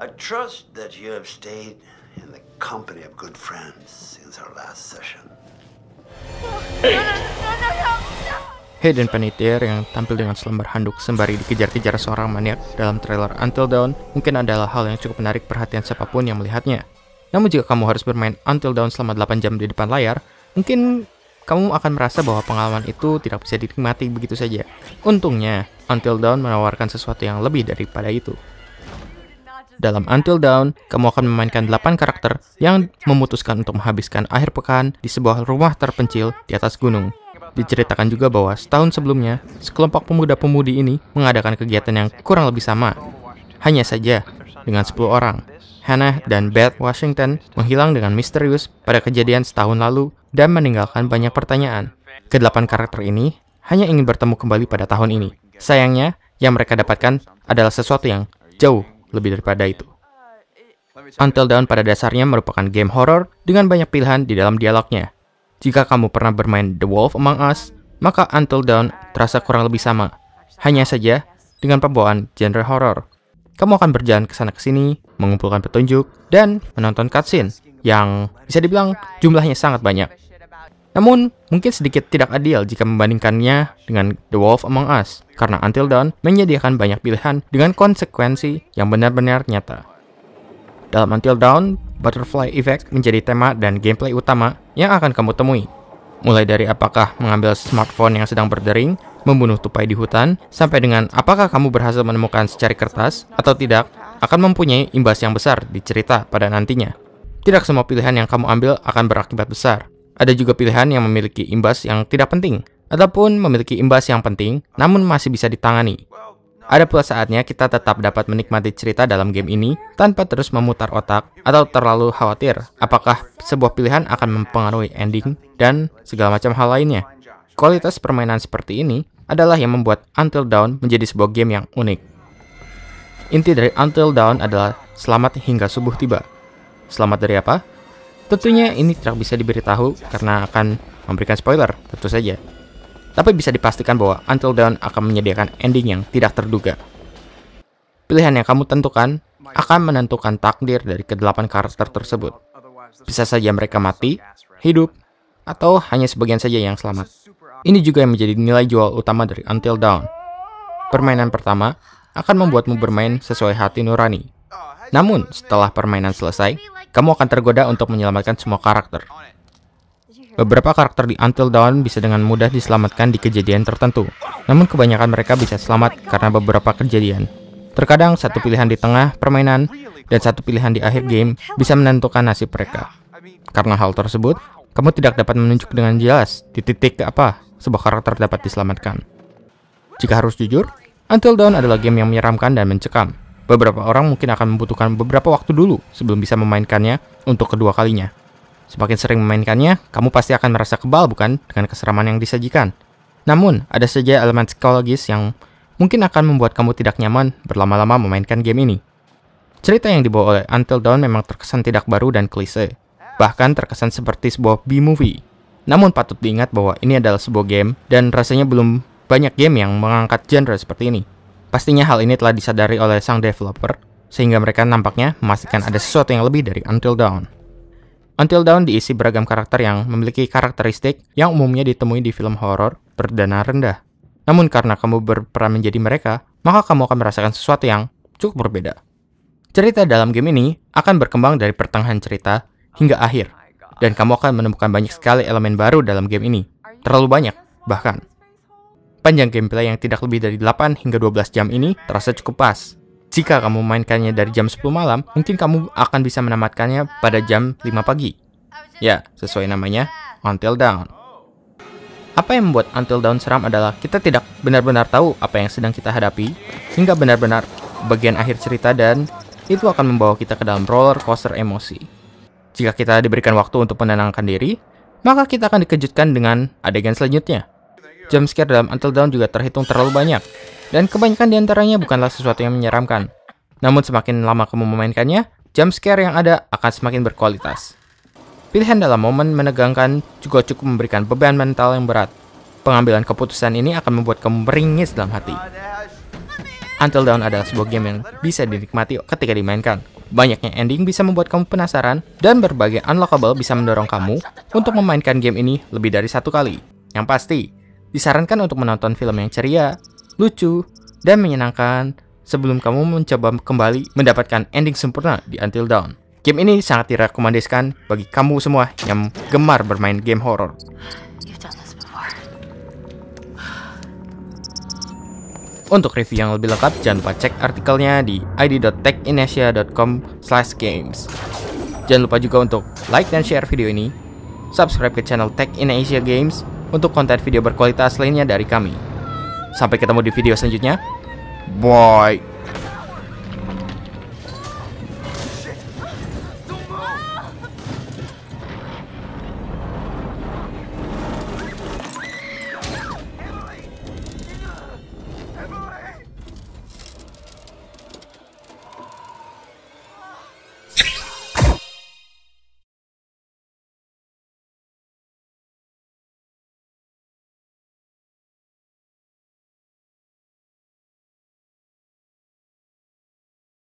I trust that you have stayed in the company of good friends since our last session. Hayden Panettiere yang tampil dengan selembar handuk sembari dikejar-kejar seorang maniak dalam trailer Until Dawn mungkin adalah hal yang cukup menarik perhatian siapa pun yang melihatnya. Namun jika kamu harus bermain Until Dawn selama 8 jam di depan layar, mungkin kamu akan merasa bahwa pengalaman itu tidak bisa dinikmati begitu saja. Untungnya, Until Dawn menawarkan sesuatu yang lebih daripada itu. Dalam Until Dawn, kamu akan memainkan 8 karakter yang memutuskan untuk menghabiskan akhir pekan di sebuah rumah terpencil di atas gunung. Diceritakan juga bahwa setahun sebelumnya, sekelompok pemuda-pemudi ini mengadakan kegiatan yang kurang lebih sama. Hanya saja, dengan 10 orang. Hannah dan Beth Washington menghilang dengan misterius pada kejadian setahun lalu dan meninggalkan banyak pertanyaan. Kedelapan karakter ini hanya ingin bertemu kembali pada tahun ini. Sayangnya, yang mereka dapatkan adalah sesuatu yang jauh lebih daripada itu. Until Dawn pada dasarnya merupakan game horror dengan banyak pilihan di dalam dialognya. Jika kamu pernah bermain The Wolf Among Us, maka Until Dawn terasa kurang lebih sama. Hanya saja dengan pembawaan genre horror. Kamu akan berjalan ke sana ke sini, mengumpulkan petunjuk, dan menonton cutscene yang bisa dibilang jumlahnya sangat banyak. Namun, mungkin sedikit tidak adil jika membandingkannya dengan The Wolf Among Us, karena Until Dawn menyediakan banyak pilihan dengan konsekuensi yang benar-benar nyata. Dalam Until Dawn, Butterfly Effect menjadi tema dan gameplay utama yang akan kamu temui. Mulai dari apakah mengambil smartphone yang sedang berdering, membunuh tupai di hutan, sampai dengan apakah kamu berhasil menemukan secari kertas atau tidak, akan mempunyai imbas yang besar di cerita pada nantinya. Tidak semua pilihan yang kamu ambil akan berakibat besar. Ada juga pilihan yang memiliki imbas yang tidak penting, ataupun memiliki imbas yang penting namun masih bisa ditangani. Ada pula saatnya kita tetap dapat menikmati cerita dalam game ini tanpa terus memutar otak atau terlalu khawatir apakah sebuah pilihan akan mempengaruhi ending dan segala macam hal lainnya. Kualitas permainan seperti ini adalah yang membuat Until Dawn menjadi sebuah game yang unik. Inti dari Until Dawn adalah selamat hingga subuh tiba. Selamat dari apa? Tentunya ini tidak bisa diberitahu karena akan memberikan spoiler, tentu saja. Tapi bisa dipastikan bahwa Until Dawn akan menyediakan ending yang tidak terduga. Pilihan yang kamu tentukan akan menentukan takdir dari kedelapan karakter tersebut. Bisa saja mereka mati, hidup, atau hanya sebagian saja yang selamat. Ini juga yang menjadi nilai jual utama dari Until Dawn. Permainan pertama akan membuatmu bermain sesuai hati nurani. Namun, setelah permainan selesai, kamu akan tergoda untuk menyelamatkan semua karakter. Beberapa karakter di Until Dawn bisa dengan mudah diselamatkan di kejadian tertentu, namun kebanyakan mereka bisa selamat karena beberapa kejadian. Terkadang satu pilihan di tengah permainan dan satu pilihan di akhir game bisa menentukan nasib mereka. Karena hal tersebut, kamu tidak dapat menunjuk dengan jelas di titik apa sebuah karakter dapat diselamatkan. Jika harus jujur, Until Dawn adalah game yang menyeramkan dan mencekam. Beberapa orang mungkin akan membutuhkan beberapa waktu dulu sebelum bisa memainkannya untuk kedua kalinya. Semakin sering memainkannya, kamu pasti akan merasa kebal bukan dengan keseraman yang disajikan. Namun, ada saja elemen psikologis yang mungkin akan membuat kamu tidak nyaman berlama-lama memainkan game ini. Cerita yang dibawa oleh Until Dawn memang terkesan tidak baru dan klise, bahkan terkesan seperti sebuah B-movie. Namun patut diingat bahwa ini adalah sebuah game dan rasanya belum banyak game yang mengangkat genre seperti ini. Pastinya hal ini telah disadari oleh sang developer, sehingga mereka nampaknya memastikan ada sesuatu yang lebih dari Until Dawn. Until Dawn diisi beragam karakter yang memiliki karakteristik yang umumnya ditemui di film horor berdana rendah. Namun karena kamu berperan menjadi mereka, maka kamu akan merasakan sesuatu yang cukup berbeda. Cerita dalam game ini akan berkembang dari pertengahan cerita hingga akhir, dan kamu akan menemukan banyak sekali elemen baru dalam game ini. Terlalu banyak, bahkan. Panjang gameplay yang tidak lebih dari 8 hingga 12 jam ini terasa cukup pas, jika kamu mainkannya dari jam 10 malam, mungkin kamu akan bisa menamatkannya pada jam 5 pagi. Ya, sesuai namanya, Until Dawn. Apa yang membuat Until Dawn seram adalah kita tidak benar-benar tahu apa yang sedang kita hadapi, hingga benar-benar bagian akhir cerita dan itu akan membawa kita ke dalam roller coaster emosi. Jika kita diberikan waktu untuk menenangkan diri, maka kita akan dikejutkan dengan adegan selanjutnya. Jump scare dalam Until Dawn juga terhitung terlalu banyak, dan kebanyakan di antaranya bukanlah sesuatu yang menyeramkan. Namun semakin lama kamu memainkannya, jump scare yang ada akan semakin berkualitas. Pilihan dalam momen menegangkan juga cukup memberikan beban mental yang berat. Pengambilan keputusan ini akan membuat kamu meringis dalam hati. Until Dawn adalah sebuah game yang bisa dinikmati ketika dimainkan. Banyaknya ending bisa membuat kamu penasaran, dan berbagai unlockable bisa mendorong kamu untuk memainkan game ini lebih dari satu kali. Yang pasti, disarankan untuk menonton film yang ceria, lucu, dan menyenangkan sebelum kamu mencoba kembali mendapatkan ending sempurna di Until Dawn. Game ini sangat direkomendasikan bagi kamu semua yang gemar bermain game before. Untuk review yang lebih lengkap, jangan lupa cek artikelnya di id.techinesia.com games. Jangan lupa juga untuk like dan share video ini, subscribe ke channel Tech in Asia Games untuk konten video berkualitas lainnya dari kami. Sampai ketemu di video selanjutnya. Bye!